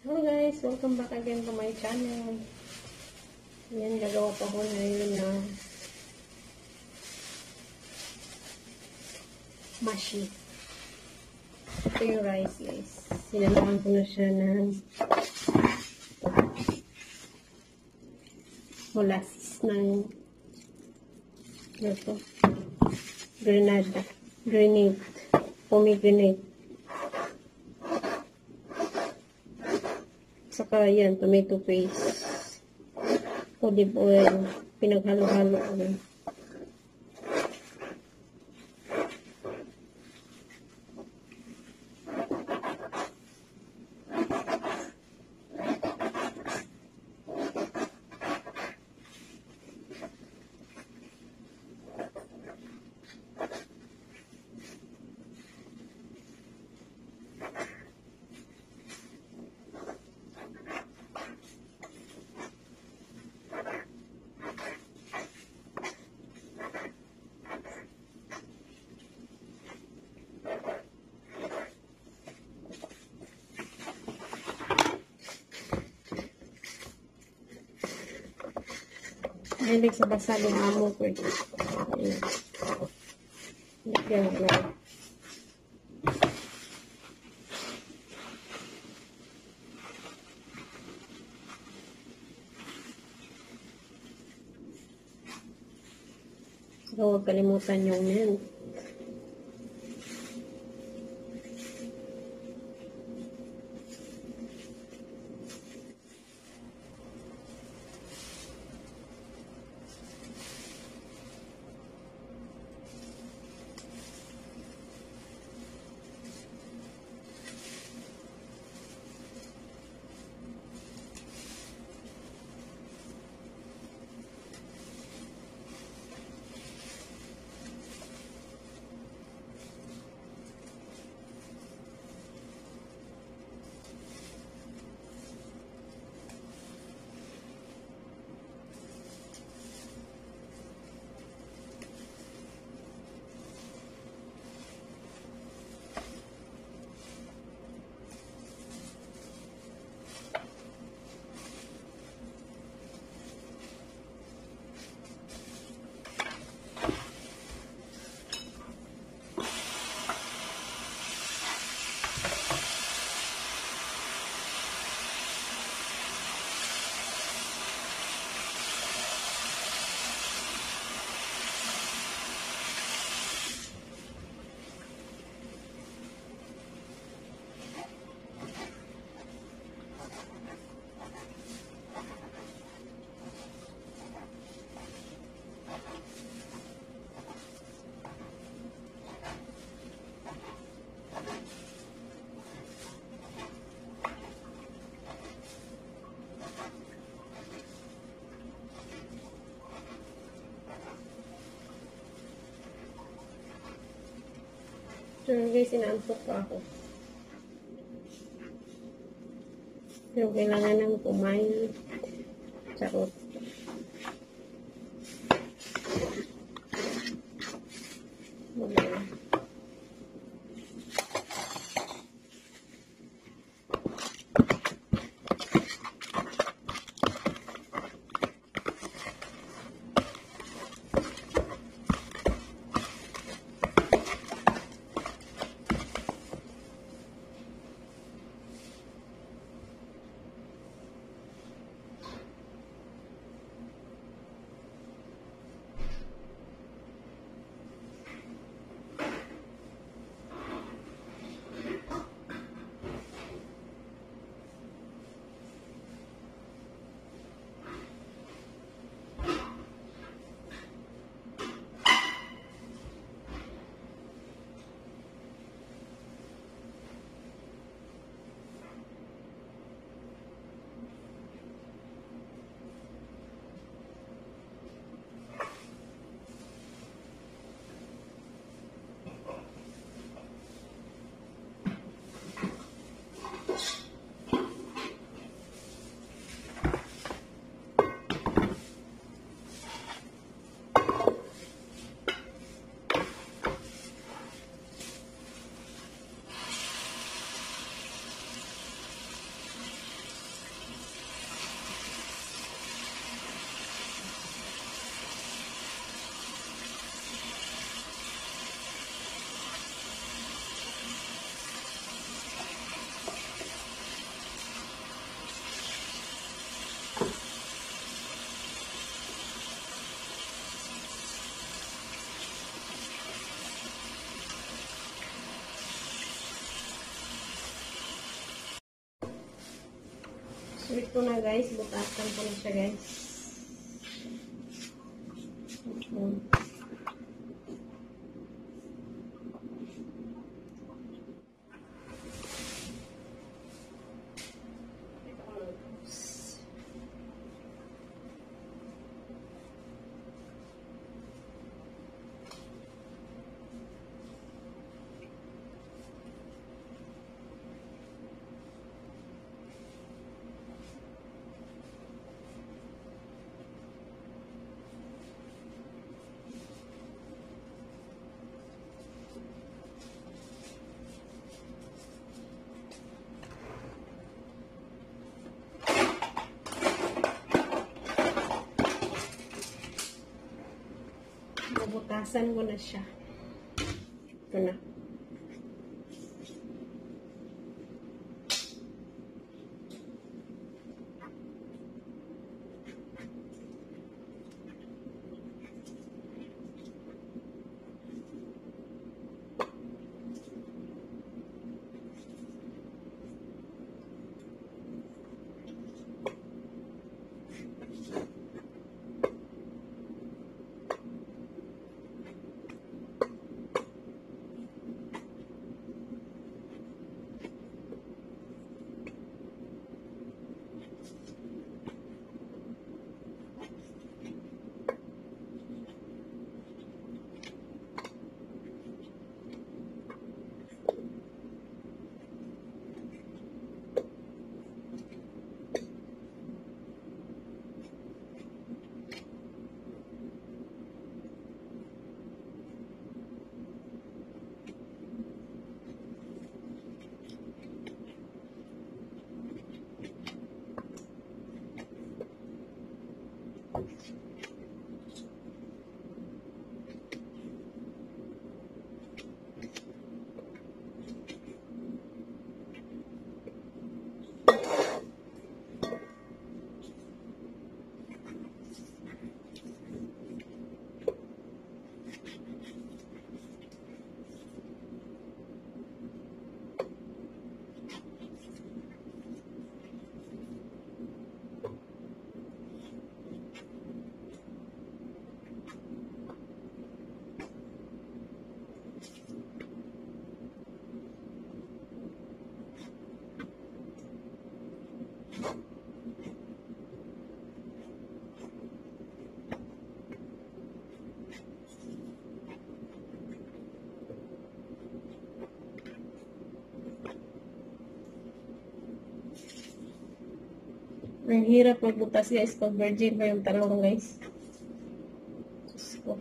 Hello guys, welcome back again to my channel. Yan, gagawa pa ko ngayon na mashi. Ito yung rice guys. Sinalaman ko na siya ng molasses ng ito, grenada, grenade, pomegranate. Saka yan, tomato paste. Olive oil. Pinaghalo-halo ko Mahilig sa basa ng amo ko eh. Ayan. Lang. So, kalimutan yung mint. So, guys, inaantok pa ako. Pero kailangan nang kumain. Charot. Ko na guys, butasan ko na siya guys. Bubutasan ko na siya. Ito na. Ang hirap magbutas guys pag virgin pa yung talong guys. Ko.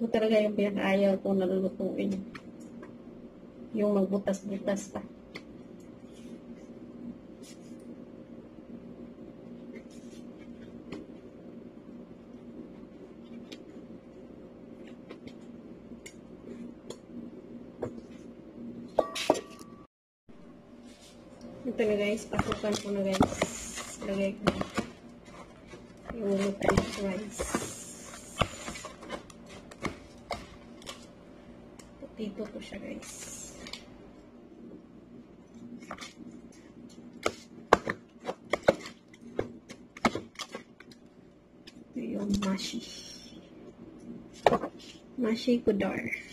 Ito talaga yung pinakaayaw kong nalulutuin. Yung magbutas-butas pa. Ito na guys, pasukan ko na guys. Lagay ko na. Yung Lutein's rice. Potato ko siya guys. Ito yung mashi. Mashi kudar. Ito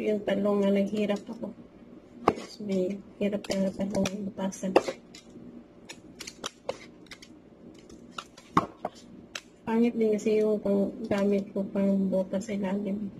yung talong na naghirap ako. May hirap na talong butasan. Pangit din kasi yung pang gamit ko pang bota sa ilalim.